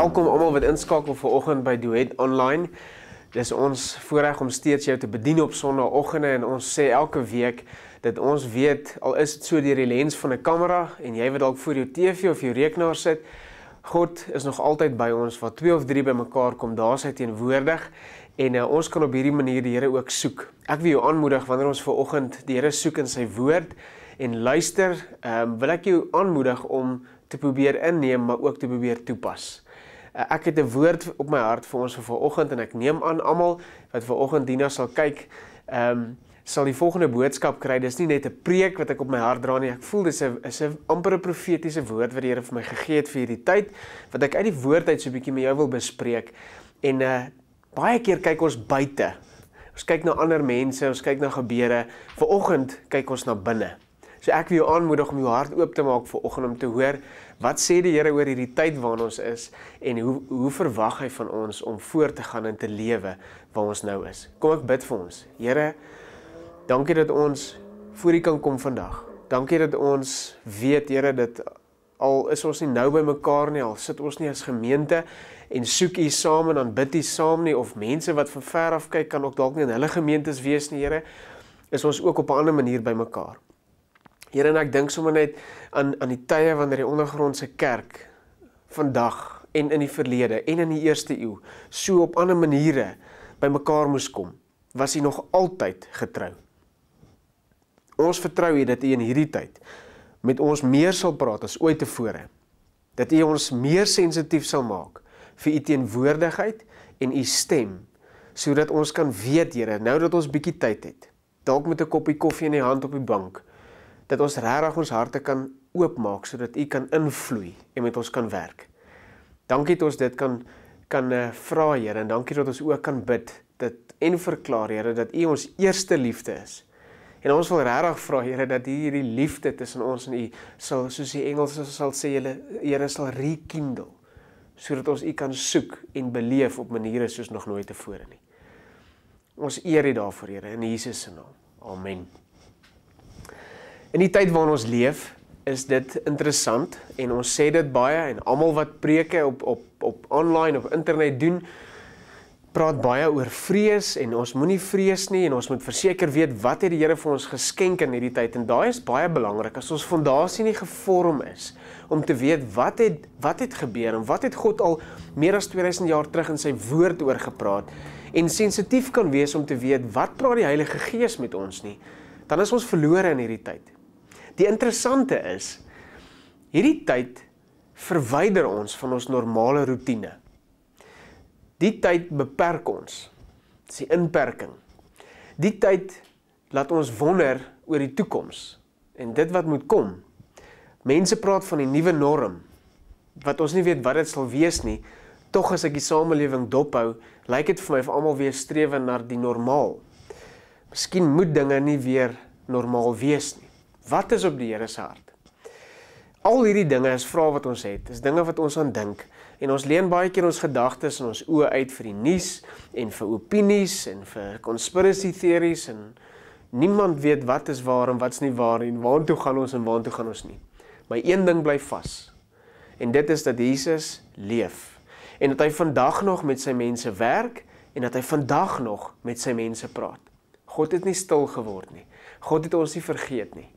Welkom almal wat inskakel ver oggend by Duet Online. Dis ons voorreg om steeds jou te bedien op Sondagoggende en ons sê elke week dat ons weet al is dit so deur die lens van 'n kamera en jy wat dalk voor jou TV of jou rekenaar sit, God is nog altyd by ons. Waar twee of drie bymekaar kom, daar is hy teenwoordig en uh, ons kan op hierdie manier die Here ook soek. Ek wil jou aanmoedig wanneer ons ver oggend die Here soek in sy woord en luister, ehm um, wil ek jou aanmoedig om te probeer inneem maar ook te probeer toepas. Uh, ek het 'n woord op my hart vir ons vir vanoggend en ek neem aan almal wat vanoggend Dina sal kyk, ehm um, sal die volgende boodskap kry. Dis nie net 'n preek wat ek op my hart dra nie. Ek voel dis 'n is 'n amper 'n profetiese woord wat die Here vir my gegee het vir hierdie tyd wat ek uit die woord uit so 'n bietjie met jou wil bespreek. En uh baie keer kyk ons buite. Ons kyk na ander mense, ons kyk na gebeure. Vanoggend kyk ons na binne. So ek wil jou aanmoedig om jou hart oop te maak vir oggend om te hoor wat sê die Here oor hierdie tyd waarin ons is en hoe hoe verwag hy van ons om voort te gaan en te lewe waar ons nou is. Kom ek bid vir ons. Here, dankie dat ons voor U kan kom vandag. Dankie dat ons weet Here dat al is ons nie nou by mekaar nie, al sit ons nie as gemeente en soek U saam en dan bid U saam nie of mense wat van ver af kyk kan ook dalk nie in hulle gemeentes wees nie, Here, is ons ook op 'n ander manier by mekaar. Here en ek dink sommer net aan aan die tye wanneer die ondergrondse kerk vandag en in die verlede en in die eerste eeu so op ander maniere bymekaar moes kom, was hy nog altyd getrou. Ons vertrou U dat U in hierdie tyd met ons meer sal praat as ooit tevore. Dat U ons meer sensitief sal maak vir U teenwoordigheid en U stem sodat ons kan weet, Here, nou dat ons bietjie tyd het, dalk met 'n koppie koffie in die hand op die bank, dat ons regtig ons harte kan oopmaak sodat U kan invloei en met ons kan werk. Dankie dat ons dit kan kan uh, vra Here en dankie dat ons ook kan bid dit en verklaar Here dat U ons eerste liefde is. En ons wil regtig vra Here dat U hierdie liefde tussen ons en U sal soos die Engelse sal sê julle Here sal rekindle sodat ons U kan soek en beleef op maniere soos nog nooit tevore nie. Ons eer U daarvoor Here in Jesus se naam. Amen. In die tyd waarin ons leef, is dit interessant en ons sê dit baie en almal wat preke op op op online op internet doen praat baie oor vrees en ons moenie vrees nie en ons moet verseker weet wat het die Here vir ons geskenk in hierdie tyd. En daai is baie belangrik. As ons fondasie nie gevorm is om te weet wat het wat het gebeur en wat het God al meer as 2000 jaar terug in sy woord oor gepraat en sensitief kan wees om te weet wat praat die Heilige Gees met ons nie dan is ons verlore in hierdie tyd Die interessante is hierdie tyd verwyder ons van ons normale rotine. Die tyd beperk ons. Dis die inperking. Die tyd laat ons wonder oor die toekoms en dit wat moet kom. Mense praat van die nuwe norm wat ons nie weet wat dit sal wees nie. Tog as ek die samelewing dophou, lyk dit vir my of almal weer streef na die normaal. Miskien moet dinge nie weer normaal wees nie. Wat is op die Here se hart? Al hierdie dinge is vrae wat ons het. Dis dinge wat ons aan dink en ons leen baie keer ons gedagtes en ons oë uit vir die nuus en vir opinies en vir conspiracy theories en niemand weet wat is waar en wat's nie waar en waartoe gaan ons en waartoe gaan ons nie. Maar een ding bly vas. En dit is dat Jesus leef en dat hy vandag nog met sy mense werk en dat hy vandag nog met sy mense praat. God het nie stil geword nie. God het ons nie vergeet nie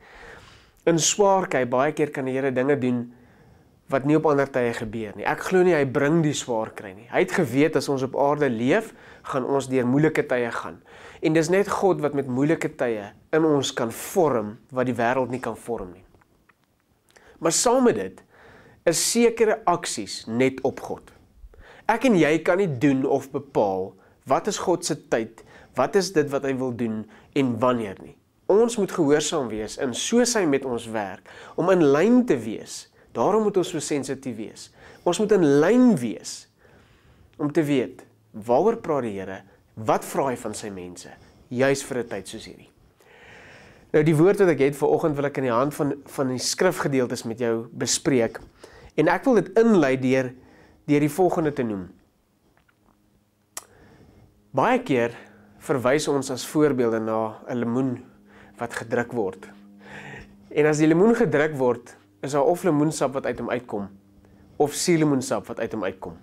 in swaar kry, baie keer kan die Here dinge doen wat nie op ander tye gebeur nie. Ek glo nie hy bring die swaar kry nie. Hy het geweet as ons op aarde leef, gaan ons deur moeilike tye gaan. En dis net God wat met moeilike tye in ons kan vorm wat die wêreld nie kan vorm nie. Maar saam met dit is sekere aksies net op God. Ek en jy kan nie doen of bepaal wat is God se tyd, wat is dit wat hy wil doen en wanneer nie. Ons moet gehoorsaam wees in soos hy met ons werk om in lyn te wees. Daarom moet ons so sensitief wees. Ons moet in lyn wees om te weet waaroor praat die Here, wat vra hy van sy mense juis vir 'n tyd soos hierdie. Nou die woord wat ek het vir oggend wil ek in die hand van van die skrifgedeeltes met jou bespreek en ek wil dit inlei deur deur die volgende te noem. Baie keer verwys ons as voorbeelde na 'n lemoen wat gedruk word. En as die lemoen gedruk word, is daar of lemoensap wat uit hom uitkom of suurlemoensap wat uit hom uitkom.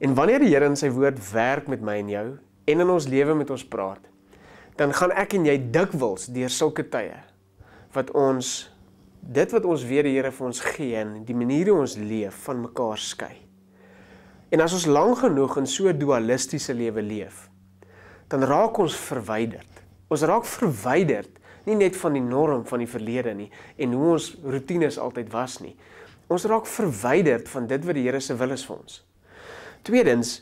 En wanneer die Here in sy woord werk met my en jou en in ons lewe met ons praat, dan gaan ek en jy dikwels deur sulke tye wat ons dit wat ons weet die Here vir ons gee en die manier hoe ons leef van mekaar skei. En as ons lank genoeg in so dualistiese lewe leef, dan raak ons verwyderd. Ons raak verwyderd nie net van die norm van die verlede nie en hoe ons rotines altyd was nie. Ons raak verwyderd van dit wat die Here se wil is vir ons. Tweedens,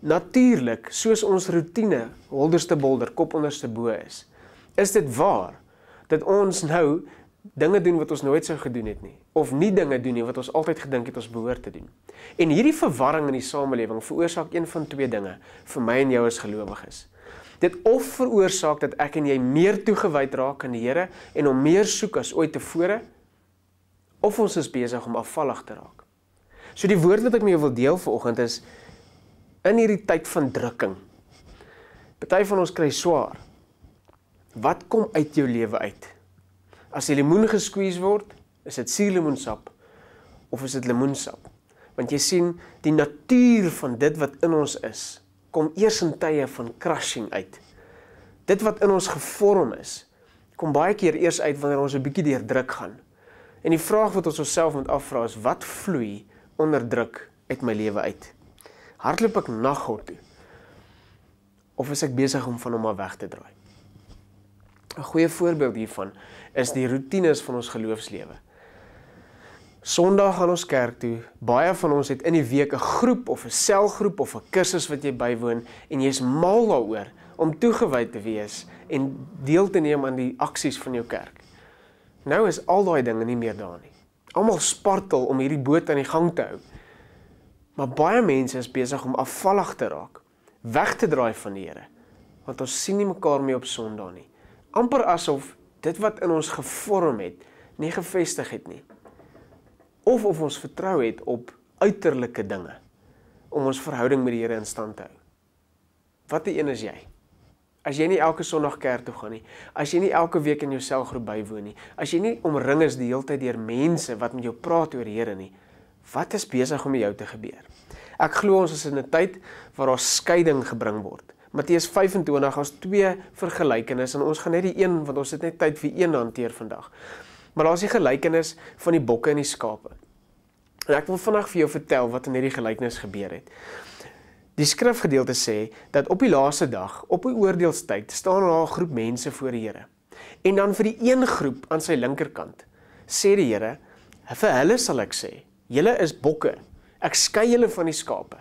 natuurlik, soos ons rotine holderste bolder kop onderste bo is, is dit waar dat ons nou dinge doen wat ons nooit sou gedoen het nie of nie dinge doen nie wat ons altyd gedink het ons behoort te doen. En hierdie verwarring in die samelewing veroorsaak een van twee dinge vir my en jou as gelowiges. Dit of veroorsaak dat ek en jy meer toegewyd raak aan die Here en hom meer soek as ooit tevore of ons is besig om afvallig te raak. So die woord wat ek met jou wil deel vanoggend is in hierdie tyd van drukking. Party van ons kry swaar. Wat kom uit jou lewe uit? As die lemoen gesqueeze word, is dit suurlemoensap of is dit lemoensap? Want jy sien, die natuur van dit wat in ons is, kom eers in tye van crushing uit. Dit wat in ons gevorm is, kom baie keer eers uit wanneer ons 'n bietjie deur druk gaan. En die vraag wat ons onsself moet afvra is wat vloei onder druk uit my lewe uit? Hardloop ek na God toe? Of is ek besig om van hom af weg te draai? 'n Goeie voorbeeld hiervan is die rotines van ons geloofslewe. Sondag gaan ons kerk toe. Baie van ons het in die week 'n groep of 'n selgroep of 'n kursus wat jy bywoon en jy's mal daaroor om toegewy te wees en deel te neem aan die aksies van jou kerk. Nou is al daai dinge nie meer daar nie. Almal spartel om hierdie boot aan die gang te hou. Maar baie mense is besig om afvallig te raak, weg te draai van die Here. Want ons sien nie mekaar meer op Sondag nie. amper asof dit wat in ons gevorm het, nie gevestig het nie. Of of ons vertrou het op uiterlike dinge om ons verhouding met die Here in stand te hou. Watter een is jy? As jy nie elke Sondag kerk toe gaan nie, as jy nie elke week in jou selgroep bywoon nie, as jy nie omring is die hele tyd deur mense wat met jou praat oor die Here nie, wat is besig om jou te gebeur? Ek glo ons is in 'n tyd waar daar skeiding gebring word. Matteus 25 ons twee vergelykings en ons gaan net die een want ons het net tyd vir een hanteer vandag. Maar daar's die gelykenis van die bokke en die skape. En ek wil vandag vir jou vertel wat in hierdie gelykenis gebeur het. Die skrifgedeelte sê dat op die laaste dag, op die oordeelstyd, staan daar 'n groep mense voor die Here. En dan vir die een groep aan sy linkerkant sê die Here, vir hulle sal ek sê, julle is bokke. Ek skei julle van die skape.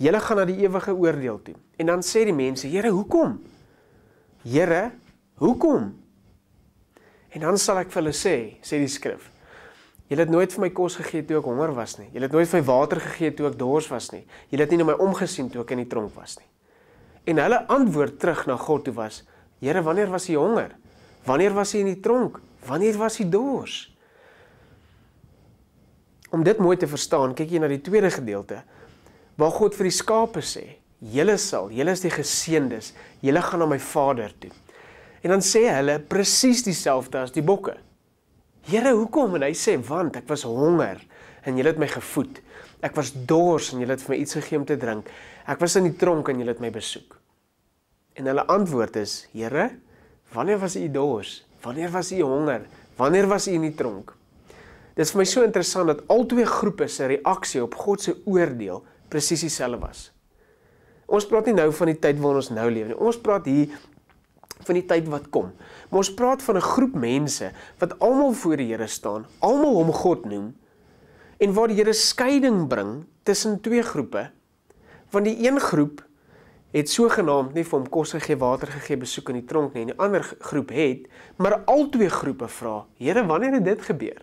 Julle gaan na die ewige oordeel toe. En dan sê die mense, Here, hoekom? Here, hoekom? En dan sal ek vir hulle sê, sê die skrif, Julle het nooit vir my kos gegee toe ek honger was nie. Julle het nooit vir my water gegee toe ek dors was nie. Julle het nie na my omgesien toe ek in die tronk was nie. En hulle antwoord terug na God toe was: Here, wanneer was jy honger? Wanneer was jy in die tronk? Wanneer was jy dors? Om dit mooi te verstaan, kyk jy na die tweede gedeelte waar God vir die skape sê: Julle sal, julle is die geseëndes, julle gaan na my Vader toe. En dan sê hulle presies dieselfde as die bokke. Here, hoekom? En hy sê, want ek was honger en julle het my gevoed. Ek was dors en julle het vir my iets gegee om te drink. Ek was in die tronk en julle het my besoek. En hulle antwoord is, Here, wanneer was u dors? Wanneer was u honger? Wanneer was u in die tronk? Dit is vir my so interessant dat al twee groepe se reaksie op God se oordeel presies dieselfde was. Ons praat nie nou van die tyd waarin ons nou leef nie. Ons praat hier van die tyd wat kom. Maar ons praat van 'n groep mense wat almal voor die Here staan, almal hom God noem en waar die Here skeiding bring tussen twee groepe. Want die een groep het sogenaamd nie vir hom kos gegee, water gegee, besoek in die tronk nie en die ander groep het, maar al twee groepe vra: "Here, wanneer het dit gebeur?"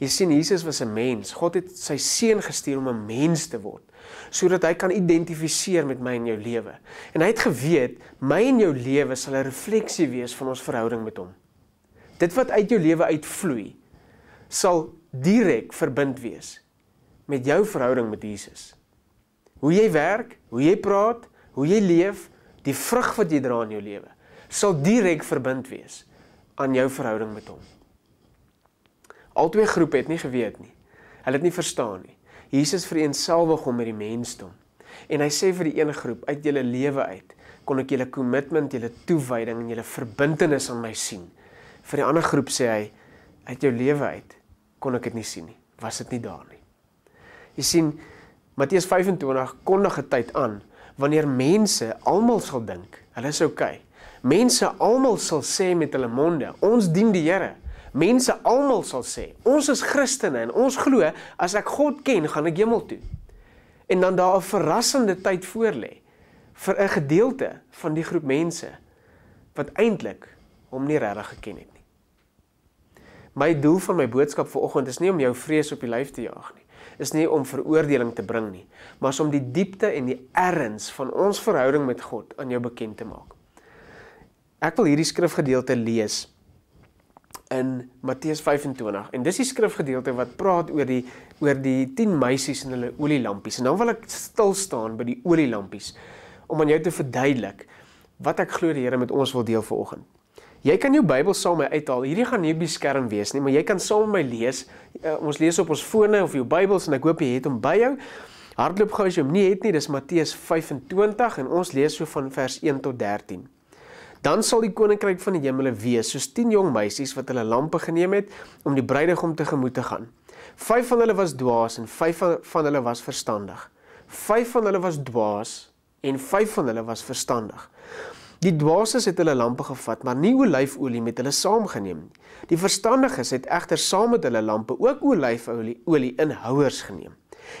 Jy sien Jesus was 'n mens. God het sy seun gestuur om 'n mens te word sodat hy kan identifiseer met my en jou lewe. En hy het geweet my en jou lewe sal 'n refleksie wees van ons verhouding met hom. Dit wat uit jou lewe uitvloei sal direk verbind wees met jou verhouding met Jesus. Hoe jy werk, hoe jy praat, hoe jy leef, die vrug wat jy dra in jou lewe sal direk verbind wees aan jou verhouding met hom. Albei groepe het nie geweet nie. Hulle het nie verstaan nie. Jesus vereenselwig hom met die mensdom. En hy sê vir die een groep uit julle lewe uit kon ek julle kommitment, julle toewyding en julle verbintenis aan my sien. Vir die ander groep sê hy uit jou lewe uit kon ek dit nie sien nie. Was dit nie daar nie. Jy sien Matteus 25 kondig 'n tyd aan wanneer mense almal sal dink, hulle is oukei. Okay. Mense almal sal sê met hulle monde, ons dien die Here. Mense almal sal sê, ons is Christene en ons glo as ek God ken, gaan ek hemel toe. En dan daar 'n verrassende tyd voorlê vir 'n gedeelte van die groep mense wat eintlik hom nie regtig geken het nie. My doel van my boodskap vanoggend is nie om jou vrees op die lyf te jaag nie is nie om veroordeling te bring nie, maar om die diepte en die erns van ons verhouding met God aan jou bekend te maak. Ek wil hierdie skrifgedeelte lees in Matteus 25 en dis die skrifgedeelte wat praat oor die oor die 10 meisies en hulle olielampies. En dan wil ek stil staan by die olielampies om aan jou te verduidelik wat ek glo die Here met ons wil deel vanoggend. Jy kan jou Bybel saam met my uithaal. Hierdie gaan nie op die skerm wees nie, maar jy kan saam met my lees. Uh, ons lees op ons fone of jou Bybels en ek hoop jy het hom by jou. Hardloop gou as jy hom nie het nie. Dis Matteus 25 en ons lees so van vers 1 tot 13. Dan sal die koninkryk van die hemele wees soos 10 jong meisies wat hulle lampe geneem het om die bruidegom tegemoet te gaan. 5 van hulle was dwaas en 5 van hulle was verstandig. 5 van hulle was dwaas en 5 van hulle was verstandig. Die dwaases het hulle lampe gevat, maar nie olyfolie met hulle saamgeneem nie. Die verstandiges het egter saam met hulle lampe ook olyfolie olie in houers geneem.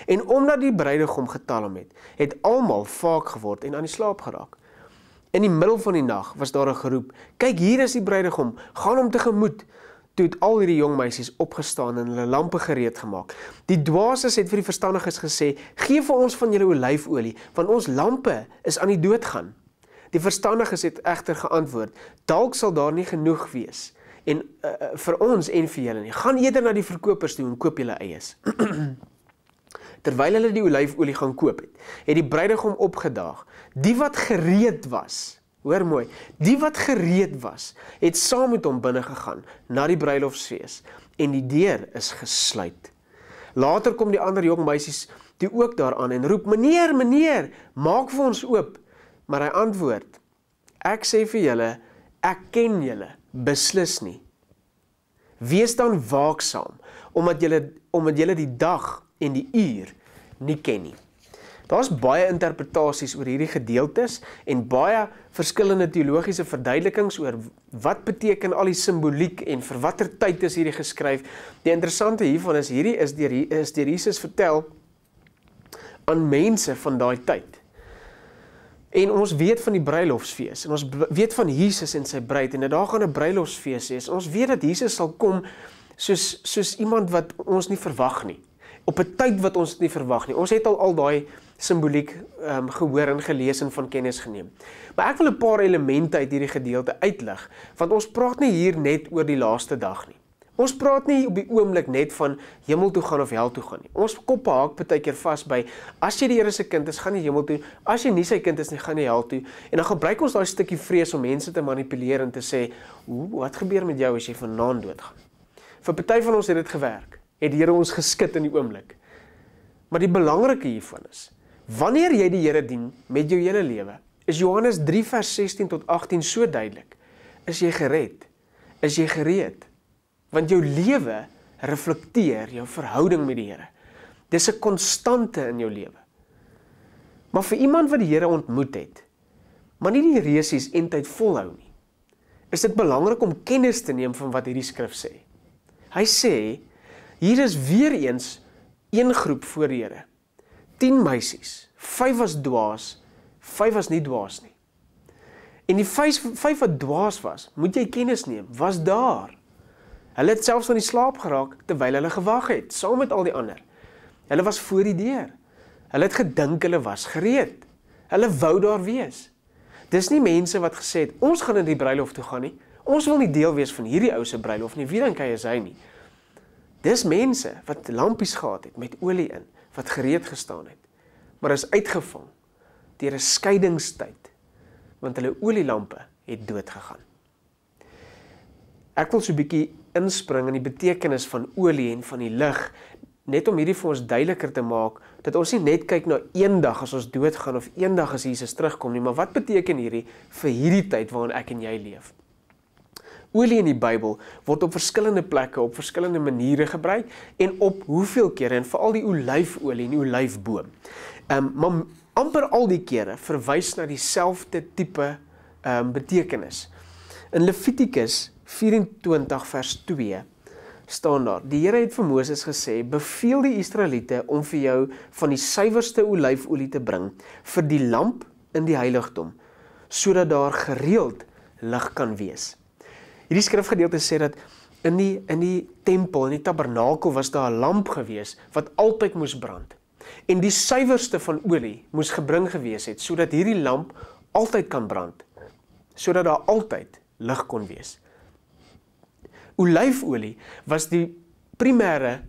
En omdat die bruidegom getalm het, het almal vaak geword en aan die slaap geraak. In die middel van die nag was daar 'n geroep: "Kyk, hier is die bruidegom, gaan hom tegemoet." Toe het al hierdie jong meisies opgestaan en hulle lampe gereed gemaak. Die dwaases het vir die verstandiges gesê: "Gee vir ons van julle olyfolie, want ons lampe is aan die dood gaan." Die verstandiges het egter geantwoord: "Dalk sal daar nie genoeg wees en uh, vir ons en vir julle nie. Gaan eerder na die verkopers toe en koop julle eies." Terwyl hulle die olyfolie gaan koop het, het die bruidegom opgedaag. Die wat gereed was, hoor mooi, die wat gereed was, het saam met hom binne gegaan na die bruilofsfees en die deur is gesluit. Later kom die ander jong meisies toe ook daaraan en roep: "Meneer, meneer, maak vir ons oop." Maar hy antwoord: Ek sê vir julle, ek ken julle beslis nie. Wees dan waaksaam omdat julle omdat julle die dag en die uur nie ken nie. Daar's baie interpretasies oor hierdie gedeeltes en baie verskillende teologiese verduidelikings oor wat beteken al die simboliek en vir watter tyd is hierdie geskryf. Die interessante hiervan is hierdie is deur is deur Jesus vertel aan mense van daai tyd. En ons weet van die bruilofsfees en ons weet van Jesus en sy bruid en dat daar gaan 'n bruilofsfees wees. Ons weet dat Jesus sal kom soos soos iemand wat ons nie verwag nie. Op 'n tyd wat ons nie verwag nie. Ons het al al daai simboliek um, gehoor en gelees en van kennis geneem. Maar ek wil 'n paar elemente uit hierdie gedeelte uitlig want ons praat nie hier net oor die laaste dag nie. Ons praat nie op die oomblik net van hemel toe gaan of hel toe gaan nie. Ons koppe haak baie keer vas by as jy die Here se kind is, gaan jy hemel toe. As jy nie sy kind is nie, gaan jy hel toe. En dan gebruik ons daai stukkie vrees om mense te manipuleer en te sê, "Hoe wat gebeur met jou as jy vanaand doodgaan?" Vir party van ons het dit gewerk. Het die Here ons geskit in die oomblik. Maar die belangrike hiervan is, wanneer jy die Here dien met jou hele lewe, is Johannes 3 vers 16 tot 18 so duidelik. Is jy gered? Is jy gereed? want jou lewe reflekteer jou verhouding met die Here. Dis 'n konstante in jou lewe. Maar vir iemand wat die Here ontmoet het, maar nie die resies eintlik volhou nie, is dit belangrik om kennis te neem van wat hierdie skrif sê. Hy sê hier is weer eens een groep voor die Here. 10 meisies, 5 was dwaas, 5 was nie dwaas nie. En die 5 5 wat dwaas was, moet jy kennis neem, was daar Hulle het selfs aan die slaap geraak terwyl hulle gewag het saam met al die ander. Hulle was voor die deur. Hulle het gedink hulle was gereed. Hulle wou daar wees. Dis nie mense wat gesê het ons gaan in die bruilof toe gaan nie. Ons wil nie deel wees van hierdie ou se bruilof nie. Wie dink hy is hy nie? Dis mense wat lampies gehad het met olie in, wat gereed gestaan het. Maar is uitgevang deur 'n skeidingstyd want hulle olielampe het dood gegaan. Ek wil so 'n bietjie inspring in die betekenis van olie en van die lig net om hierdie vir ons duideliker te maak dat ons nie net kyk na eendag as ons doodgaan of eendag as Jesus terugkom nie, maar wat beteken hierdie vir hierdie tyd waarin ek en jy leef? Olie in die Bybel word op verskillende plekke op verskillende maniere gebruik en op hoeveel kere en veral die olyfolie en die olyfboom. Ehm um, maar amper al die kere verwys na dieselfde tipe ehm um, betekenis. In Levitikus 24 vers 2 staan daar: Die Here het vir Moses gesê: "Beveel die Israeliete om vir jou van die suiwerste olyfolie te bring vir die lamp in die heiligdom, sodat daar gereeld lig kan wees." Hierdie skrifgedeelte sê dat in die in die tempel, in die tabernakel was daar 'n lamp gewees wat altyd moes brand. En die suiwerste van olie moes gebring gewees het sodat hierdie lamp altyd kan brand, sodat daar altyd lig kon wees. Olyfolie was die primêre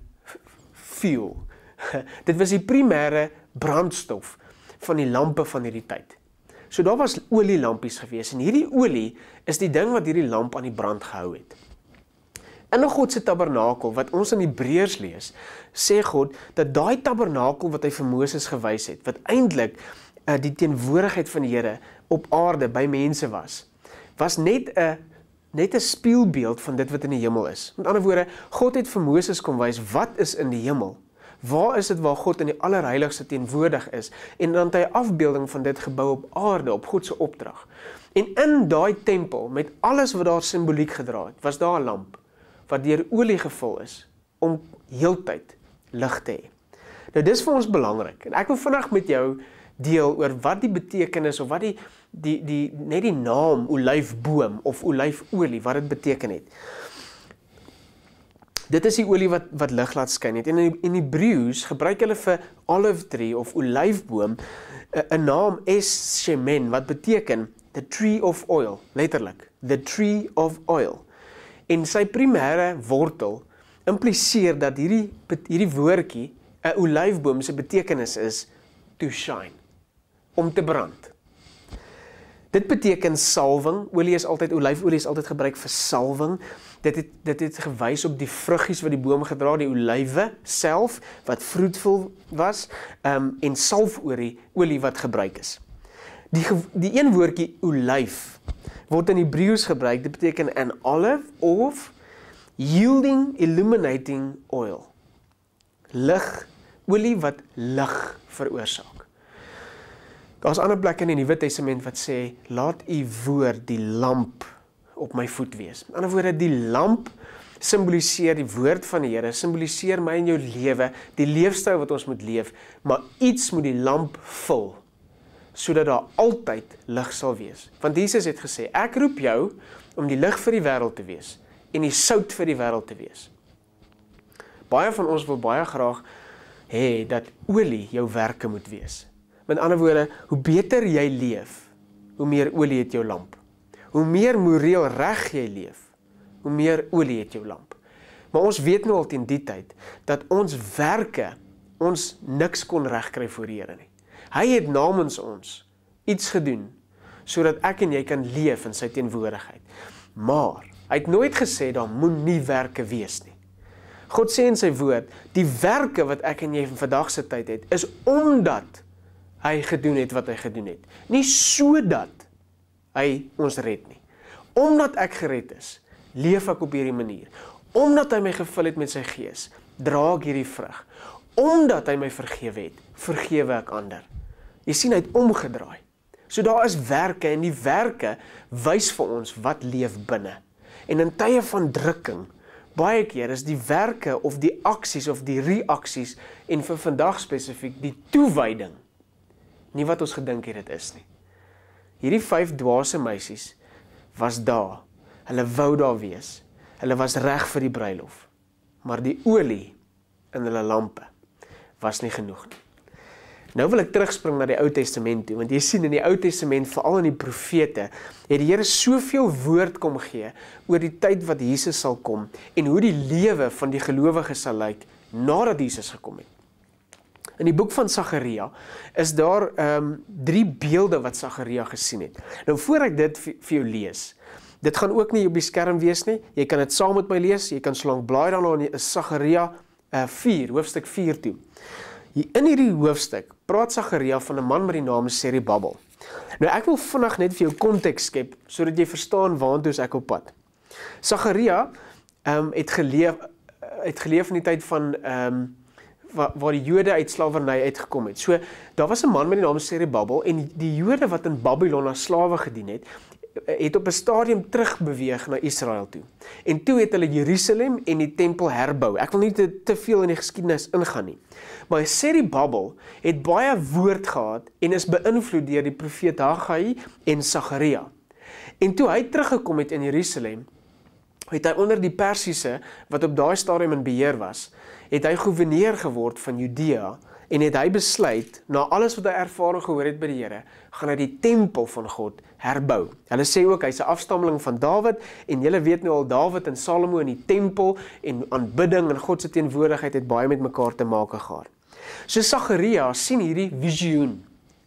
fuel. Dit was die primêre brandstof van die lampe van hierdie tyd. So daar was olielampies gewees en hierdie olie is die ding wat hierdie lamp aan die brand gehou het. In God se tabernakel wat ons in Hebreërs lees, sê God dat daai tabernakel wat hy vir Moses gewys het, wat eintlik uh, die teenwoordigheid van die Here op aarde by mense was, was net 'n net 'n spieelbeeld van dit wat in die hemel is. Met ander woorde, God het vir Moses kom wys wat is in die hemel. Waar is dit waar God in die allerheiligste teenwoordig is en dan het hy 'n afbeelding van dit gebou op aarde op God se opdrag. En in daai tempel met alles wat daar simboliek gedra het, was daar 'n lamp wat deur olie gevul is om heeltyd lig te hê. Nou dis vir ons belangrik en ek wil vandag met jou deel oor wat die betekenis of wat die die die net die naam olyfboom of olyfolie wat dit beteken het. Dit is die olie wat wat lig laat skyn het. En in in Hebreëus gebruik hulle vir olive tree of olyfboom eh, 'n naam es shemen wat beteken the tree of oil, letterlik, the tree of oil. En sy primêre wortel impliseer dat hierdie hierdie woordjie 'n olyfboom se betekenis is to shine, om te brand. Dit beteken salwing. Olie is altyd olyfolie is altyd gebruik vir salwing. Dit het dit het gewys op die vruggies wat die boom gedra, die olywe self wat vroetvol was, ehm um, en salfolie, olie wat gebruik is. Die die een woordjie olyf word in Hebreëus gebruik. Dit beteken an olive of yielding illuminating oil. Lig, olie wat lig veroorsaak. Daar's ander plekke in die Nuwe Testament wat sê laat u woord die lamp op my voet wees. In ander woorde die lamp simboliseer die woord van die Here, simboliseer my en jou lewe, die leefstyl wat ons moet leef, maar iets moet die lamp vul sodat daar altyd lig sal wees. Want Jesus het gesê, ek roep jou om die lig vir die wêreld te wees en die sout vir die wêreld te wees. Baie van ons wil baie graag hê dat olie jou werke moet wees. Met ander woorde, hoe beter jy leef, hoe meer olie het jou lamp. Hoe meer moreel reg jy leef, hoe meer olie het jou lamp. Maar ons weet nou al teen die tyd dat ons werke ons niks kon regkry voor die Here nie. Hy het namens ons iets gedoen sodat ek en jy kan leef in sy teenwoordigheid. Maar hy het nooit gesê daar moenie werke wees nie. God sê in sy woord, die werke wat ek en jy vandag se tyd het, is omdat hy gedoen het wat hy gedoen het. Nie sodat hy ons red nie. Omdat ek gered is, leef ek op hierdie manier. Omdat hy my gevul het met sy gees, dra ek hierdie vrug. Omdat hy my vergewe het, vergewe ek ander. Jy sien hy het omgedraai. So daar is werke en die werke wys vir ons wat leef binne. En in tye van drukking, baie keer is die werke of die aksies of die reaksies en vir vandag spesifiek die toewyding nie wat ons gedink het dit is nie. Hierdie vyf dwaase meisies was daar. Hulle wou daar wees. Hulle was reg vir die bruilof. Maar die olie in hulle lampe was nie genoeg nie. Nou wil ek terugspring na die Ou Testament toe want jy sien in die Ou Testament veral in die profete het die Here soveel woord kom gee oor die tyd wat Jesus sal kom en hoe die lewe van die gelowiges sal lyk nadat Jesus gekom het. In die boek van Sagaria is daar ehm um, drie beelde wat Sagaria gesien het. Nou voor ek dit vir jou lees. Dit gaan ook nie op die skerm wees nie. Jy kan dit saam met my lees. Jy kan slank blaai daarna in Sagaria uh 4, hoofstuk 4 toe. Hier in hierdie hoofstuk praat Sagaria van 'n man met die naam Serubabel. Nou ek wil vinnig net vir jou konteks skep sodat jy verstaan waartoe ek op pad. Sagaria ehm um, het geleef het geleef in die tyd van ehm um, waar, waar die Jode uit slawerny uitgekom het. So daar was 'n man met die naam Serubabel en die Jode wat in Babylon as slawe gedien het, het op 'n stadium terugbeweeg na Israel toe. En toe het hulle Jerusalem en die tempel herbou. Ek wil nie te, te veel in die geskiedenis ingaan nie. Maar Serubabel het baie woord gehad en is beïnvloed deur die profeet Haggai en Sagaria. En toe hy teruggekom het in Jerusalem, het hy onder die Persiese wat op daai stadium in beheer was, het hy goewerneur geword van Judea en het hy besluit na alles wat hy ervaar en gehoor het by die Here, gaan hy die tempel van God herbou. Hulle sê ook hy's 'n afstammeling van Dawid en julle weet nou al Dawid en Salomo in die tempel en aanbidding en God se teenwoordigheid het baie met mekaar te maak gehad. So Sagaria sien hierdie visioen.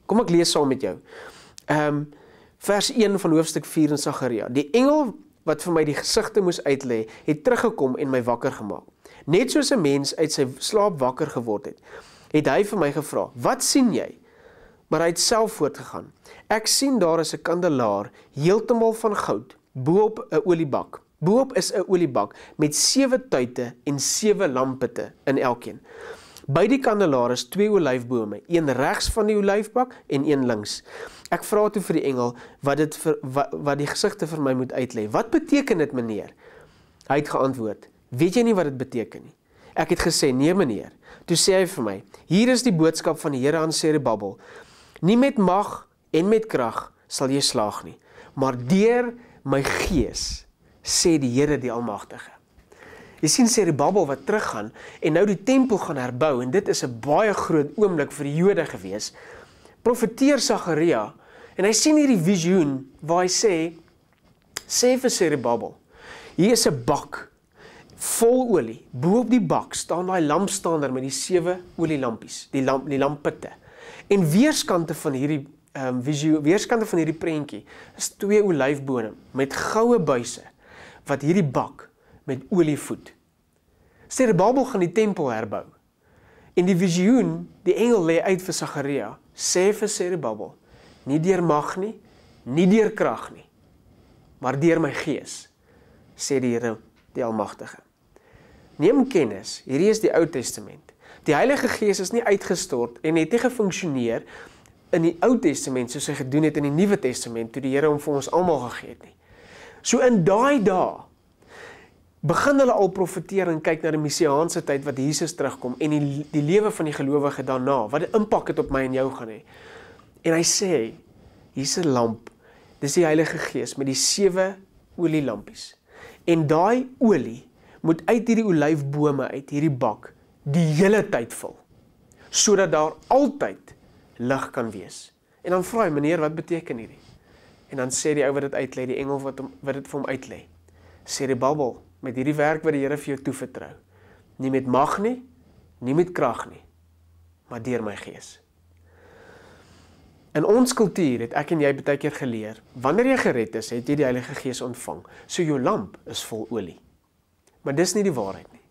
Kom ek lees saam met jou. Ehm um, vers 1 van hoofstuk 4 in Sagaria. Die engel wat vir my die gesigte moes uitlê, het teruggekom en my wakker gemaak. Net soos 'n mens uit sy slaap wakker geword het, het hy vir my gevra: "Wat sien jy?" Maar hy het self voortgegaan. Ek sien daar is 'n kandelaar heeltemal van goud bo-op 'n oliebak. Bo-op is 'n oliebak met sewe tuite en sewe lampitte in elkeen. By die kandelaar is twee olyfbome, een regs van die olyfbak en een links. Ek vra toe vir die engel wat dit vir wat, wat die gesigte vir my moet uitlê. Wat beteken dit, meneer? Hy het geantwoord: "Weet jy nie wat dit beteken nie?" Ek het gesê: "Nee, meneer." Toe sê hy vir my: "Hier is die boodskap van die Here aan Serebabbel. Nie met mag en met krag sal jy slaag nie, maar deur my gees, sê die Here die Almagtige." Jy sien Serebabbel wat teruggaan en nou die tempel gaan herbou en dit is 'n baie groot oomblik vir die Jode gewees. Profeteer Sagaria en hy sien hierdie visioen waar hy sê sê vir Serebabbel, hier is 'n bak vol olie. Bo op die bak staan daai lampstander met die sewe olielampies, die lamp die lampitte. En weerskante van hierdie ehm um, visioen, weerskante van hierdie prentjie is twee olyfbome met goue buise wat hierdie bak met olie voed. Zerubbabel gaan die tempel herbou. En die visioen, die engel lê uit vir Sagaria, sê vir Zerubbabel, nie deur mag nie, nie deur krag nie, maar deur my gees, sê die Here, die Almagtige. Neem kennis, hierdie is die Ou Testament. Die Heilige Gees is nie uitgestort en het nie gefunksioneer in die Ou Testament soos hy gedoen het in die Nuwe Testament toe die Here hom vir ons almal gegee het nie. So in daai dae begin hulle al profeteer en kyk na die messiaanse tyd wat Jesus terugkom en die die lewe van die gelowige daarna wat 'n impak het op my en jou gaan hê. En hy sê hier's 'n lamp. Dis die Heilige Gees met die sewe olielampies. En daai olie moet uit hierdie olyfbome uit hierdie bak die hele tyd vul sodat daar altyd lig kan wees. En dan vra hy meneer wat beteken hierdie? En dan sê die ou wat dit uitlê, die engel wat hom wat dit vir hom uitlê. Sê die Bybel met hierdie werk wat die Here vir jou toevertrou. Nie met mag nie, nie met krag nie, maar deur my gees. In ons kultuur het ek en jy baie keer geleer, wanneer jy gered is, het jy die Heilige Gees ontvang. So jou lamp is vol olie. Maar dis nie die waarheid nie.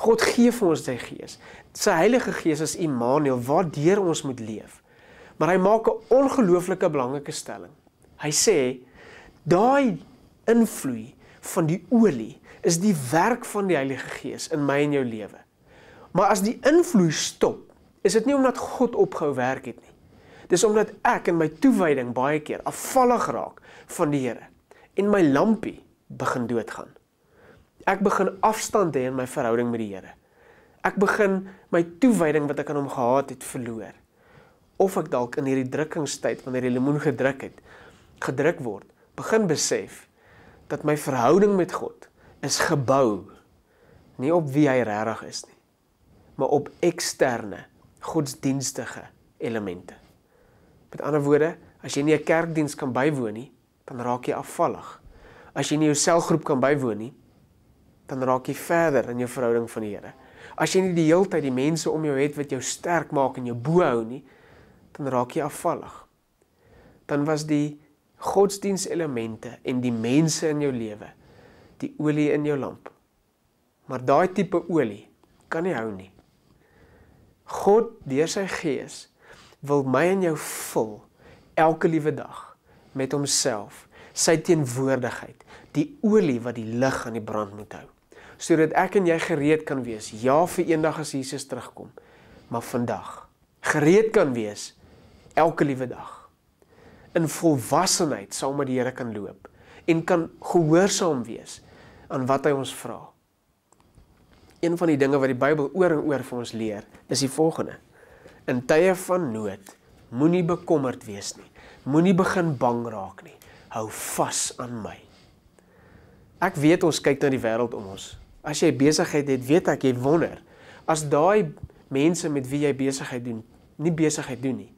God gee vir ons sy Gees. Sy Heilige Gees is Immanuel waardeur ons moet leef. Maar hy maak 'n ongelooflike belangrike stelling. Hy sê daai invloed van die olie is die werk van die Heilige Gees in my en jou lewe. Maar as die invloed stop, is dit nie omdat God opgehou werk het nie. Dis omdat ek in my toewyding baie keer afvallig raak van die Here en my lampie begin doodgaan. Ek begin afstand hê in my verhouding met die Here. Ek begin my toewyding wat ek aan hom gehad het verloor. Of ek dalk in hierdie drukkingstyd wanneer die lemoen gedruk het, gedruk word, begin besef dat my verhouding met God is gebou nie op wie hy regtig is nie, maar op eksterne godsdienstige elemente. Met ander woorde, as jy nie 'n kerkdiens kan bywoon nie, dan raak jy afvallig. As jy nie jou selgroep kan bywoon nie, dan raak jy verder in jou verhouding van die Here. As jy nie die hele tyd die mense om jou het wat jou sterk maak en jou bo hou nie, dan raak jy afvallig. Dan was die godsdienstelemente en die mense in jou lewe die olie in jou lamp. Maar daai tipe olie kan nie hou nie. God deur sy gees wil my en jou vul elke liewe dag met homself, sy teenwoordigheid, die olie wat die lig aan die brand moet hou, sodat ek en jy gereed kan wees ja vir eendag as Jesus terugkom, maar vandag gereed kan wees elke liewe dag in volwassenheid saam met die Here kan loop en kan gehoorsaam wees aan wat hy ons vra. Een van die dinge wat die Bybel oor en oor vir ons leer, is die volgende: In tye van nood, moenie bekommerd wees nie. Moenie begin bang raak nie. Hou vas aan my. Ek weet ons kyk na die wêreld om ons. As jy besigheid het, weet ek jy wonder as daai mense met wie jy besigheid doen, nie besigheid doen nie.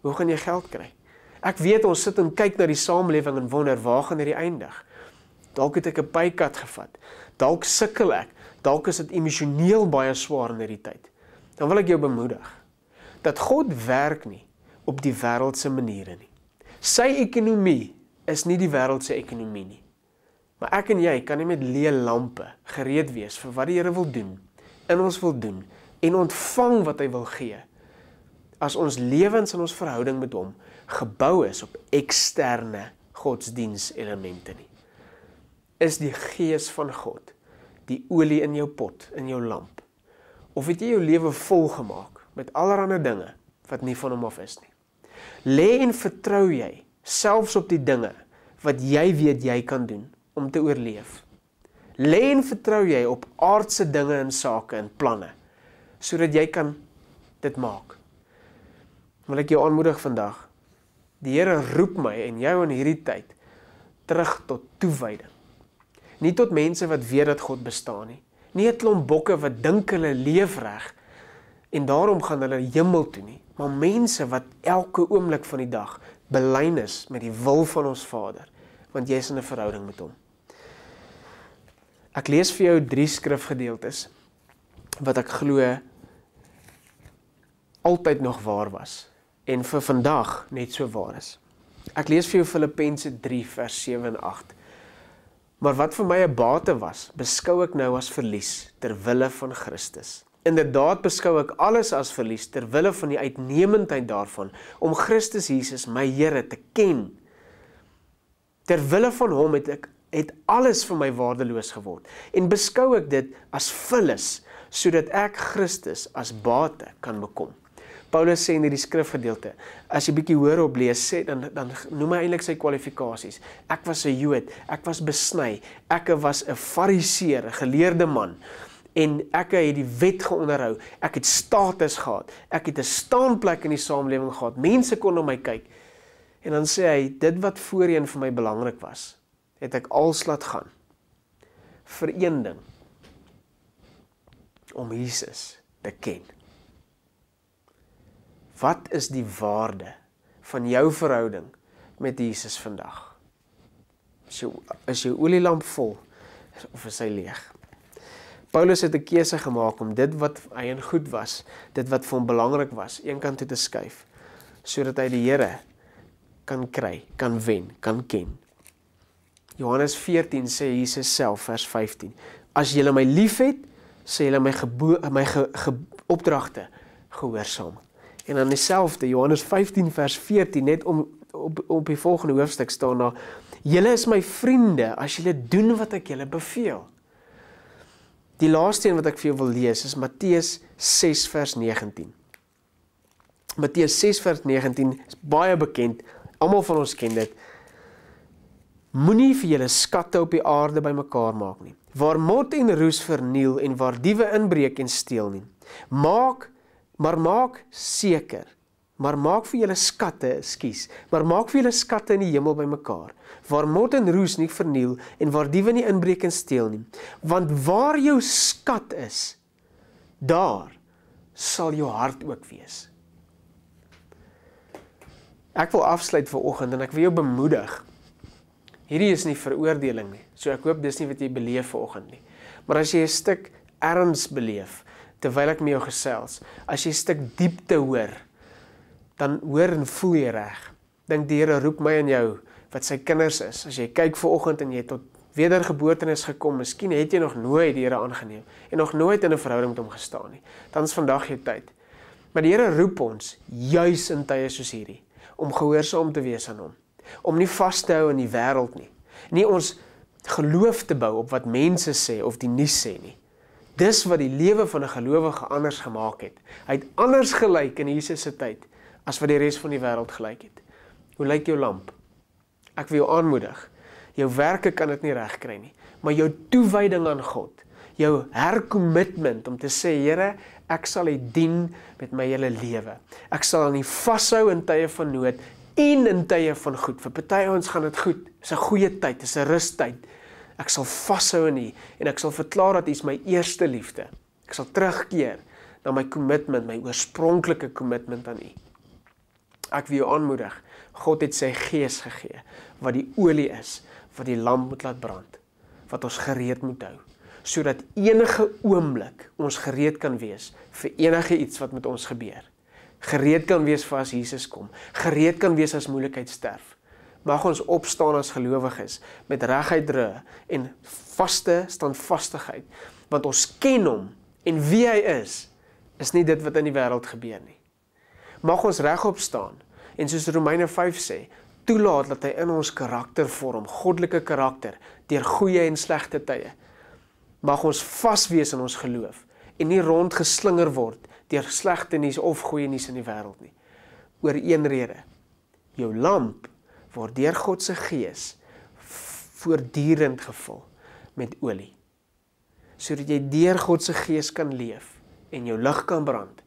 Hoe gaan jy geld kry? Ek weet ons sit en kyk na die samelewing en wonder waar gaan dit eindig. Dalk het ek 'n pykat gevat. Dalk sukkel ek. Dalk is dit emosioneel baie swaar in hierdie tyd. Dan wil ek jou bemoedig dat God werk nie op die wêreld se maniere nie. Sy ekonomie is nie die wêreld se ekonomie nie. Maar ek en jy kan nie met leë lampe gereed wees vir wat die Here wil doen, in ons wil doen en ontvang wat hy wil gee. As ons lewens en ons verhouding met hom gebou is op eksterne godsdienselemente nie. Is die gees van God die olie in jou pot, in jou lamp? Of het jy jou lewe vol gemaak met allerlei dinge wat nie van hom af is nie? Lê en vertrou jy selfs op die dinge wat jy weet jy kan doen om te oorleef? Lê en vertrou jy op aardse dinge en sake en planne sodat jy kan dit maak? Wil ek jou aanmoedig vandag Die Here roep my en jou in hierdie tyd terug tot toewyding. Nie tot mense wat weet dat God bestaan nie. Nie 'n klomp bokke wat dink hulle leef reg en daarom gaan hulle hemel toe nie, maar mense wat elke oomblik van die dag belyn is met die wil van ons Vader, want jy is in 'n verhouding met hom. Ek lees vir jou drie skrifgedeeltes wat ek glo altyd nog waar was en vir vandag net so waar is. Ek lees vir jou Filippense 3 vers 7 en 8. Maar wat vir my 'n bate was, beskou ek nou as verlies ter wille van Christus. Inderdaad beskou ek alles as verlies ter wille van die uitnemendheid daarvan om Christus Jesus my Here te ken. Ter wille van hom het ek het alles vir my waardeloos geword en beskou ek dit as vullis sodat ek Christus as bate kan bekom. Paulus sê in hierdie skrifgedeelte, as jy bietjie hoor op lees, sê dan dan noem hy eintlik sy kwalifikasies. Ek was 'n Jood, ek was besny, ek was 'n Fariseer, 'n geleerde man en ek het die wet geonderhou. Ek het status gehad. Ek het 'n staanplek in die samelewing gehad. Mense kon na my kyk. En dan sê hy, dit wat voorheen vir my belangrik was, het ek als laat gaan vir een ding om Jesus te ken. Wat is die waarde van jou verhouding met Jesus vandag? Is jou is jou olielamp vol of is hy leeg? Paulus het 'n keuse gemaak om dit wat hy in goed was, dit wat vir hom belangrik was, eenkant toe te skuif sodat hy die Here kan kry, kan wen, kan ken. Johannes 14 sê Jesus self vers 15: As julle my liefhet, sê julle my gebo my ge, ge, opdragte gehoorsaam. En dan dieselfde Johannes 15 vers 14 net om op op die volgende hoofstuk staan daar Julle is my vriende as julle doen wat ek julle beveel. Die laaste een wat ek vir jou wil lees is Matteus 6 vers 19. Matteus 6 vers 19 is baie bekend. Almal van ons ken dit. Moenie vir julle skatte op die aarde bymekaar maak nie, waar mot en roes verniel en waar diewe inbreek en steel nie. Maak Maar maak seker, maar maak vir julle skatte, skus, maar maak vir julle skatte in die hemel bymekaar, waar mot en roes nie verniel en waar diewe nie inbreek en steel nie. Want waar jou skat is, daar sal jou hart ook wees. Ek wil afsluit vir oggend en ek wil jou bemoedig. Hierdie is nie veroordeling nie. So ek hoop dis nie wat jy beleef vir oggend nie. Maar as jy 'n stuk erns beleef, terwyl ek met jou gesels. As jy 'n stuk diepte hoor, dan hoor en voel jy reg. Dink die Here roep my en jou wat sy kinders is. As jy kyk ver oggend en jy tot wedergeboorte is gekom, miskien het jy nog nooit die Here aangeneem en nog nooit in 'n verhouding met hom gestaan nie. Dan is vandag jou tyd. Maar die Here roep ons juis in tye soos hierdie om gehoorsaam te wees aan hom, om nie vas te hou in die wêreld nie. Nie ons geloof te bou op wat mense sê of die nuus sê nie. Dis wat die lewe van 'n gelowige anders gemaak het. Hy het anders gelyk in Jesus se tyd as wat die res van die wêreld gelyk het. Hoe lyk jou lamp? Ek wil jou aanmoedig. Jou werke kan dit nie regkry nie, maar jou toewyding aan God, jou herkommitment om te sê Here, ek sal U dien met my hele lewe. Ek sal aan U vashou in tye van nood en in tye van goed. Vir party ons gaan dit goed. Dis 'n goeie tyd, dis 'n rustyd. Ek sal vashou in U en ek sal verklaar dat U is my eerste liefde. Ek sal terugkeer na my kommitment, my oorspronklike kommitment aan U. Ek wil jou aanmoedig. God het sy gees gegee wat die olie is wat die lamp moet laat brand wat ons gereed moet hou sodat enige oomblik ons gereed kan wees vir enige iets wat met ons gebeur gereed kan wees vir as Jesus kom, gereed kan wees as moeilikheid sterf. Mag ons opstaan as gelowiges met reguit dru en vaste standvastigheid, want ons ken hom en wie hy is, is nie dit wat in die wêreld gebeur nie. Mag ons regop staan en soos Romeine 5 sê, toelaat dat hy in ons karakter vorm, goddelike karakter deur goeie en slegte tye. Mag ons vas wees in ons geloof en nie rondgeslinger word deur slegte nuus of goeie nuus in die wêreld nie. Oor een rede. Jou lamp word deur God se gees voortdurend gevul met olie. Sodat jy deur God se gees kan leef en jou lig kan brand.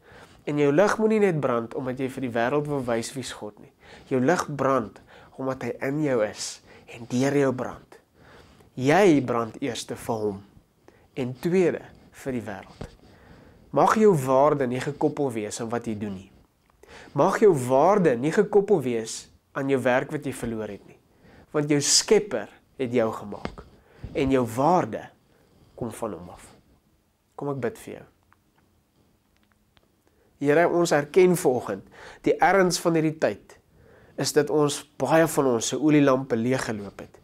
En jou lig moenie net brand omdat jy vir die wêreld wil wys wie's God nie. Jou lig brand omdat hy in jou is en deur jou brand. Jy brand eerste vir hom en tweede vir die wêreld. Mag jou waarde nie gekoppel wees aan wat jy doen nie. Mag jou waarde nie gekoppel wees aan jou werk wat jy verloor het nie. Want jou Skepper het jou gemaak en jou waarde kom van hom af. Kom ek bid vir jou. Here, ons erken vanoggend die erns van hierdie tyd is dit ons baie van ons se olielampe leeg geloop het.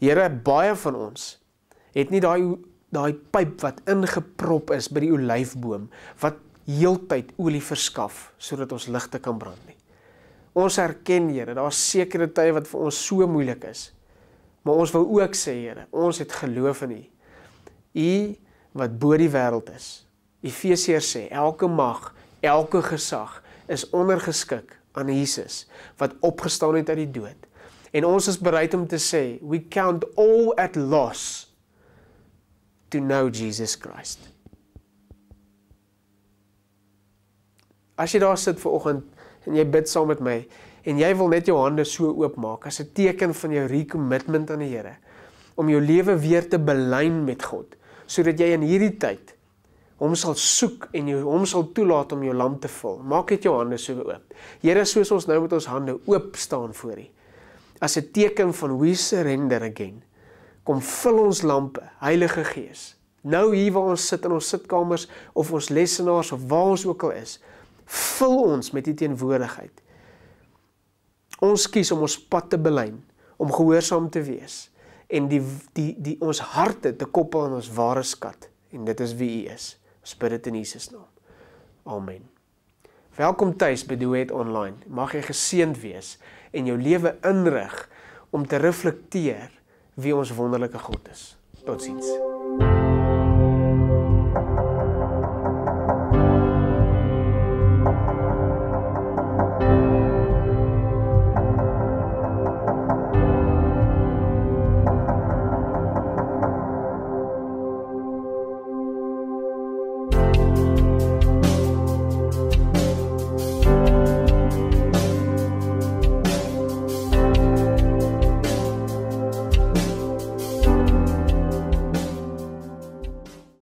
Here, baie van ons het nie daai daai pyp wat ingeprop is by die olyfboom wat heeltyd olie verskaf sodat ons ligte kan brand nie. Ons erken Here, daar's sekere tye wat vir ons so moeilik is. Maar ons wil ook sê Here, ons het geloof in U. U wat bo die wêreld is. Efesiërs sê elke mag, elke gesag is ondergeskik aan Jesus wat opgestaan het uit die dood. En ons is bereid om te sê, we count all at loss to know Jesus Christ. As jy daar sit ver oggend en jy bid saam met my en jy wil net jou hande so oopmaak as 'n teken van jou recommitment aan die Here om jou lewe weer te belyn met God sodat jy in hierdie tyd hom sal soek en jou hom sal toelaat om jou lamp te vul. Maak net jou hande so oop. Here, soos ons nou met ons hande oop staan voor U. As 'n teken van we surrender again. Kom vul ons lampe, Heilige Gees. Nou hier waar ons sit in ons sitkamers of ons lessenaars of waar ons ook al is, vul ons met u teenwoordigheid. Ons kies om ons pad te belyn, om gehoorsaam te wees en die die die ons harte te koppel aan ons ware skat en dit is wie u is. Ons bid dit in Jesus naam. Amen. Welkom tuis by Duet Online. Mag jy geseënd wees en jou lewe inrig om te reflekteer wie ons wonderlike God is. Totsiens.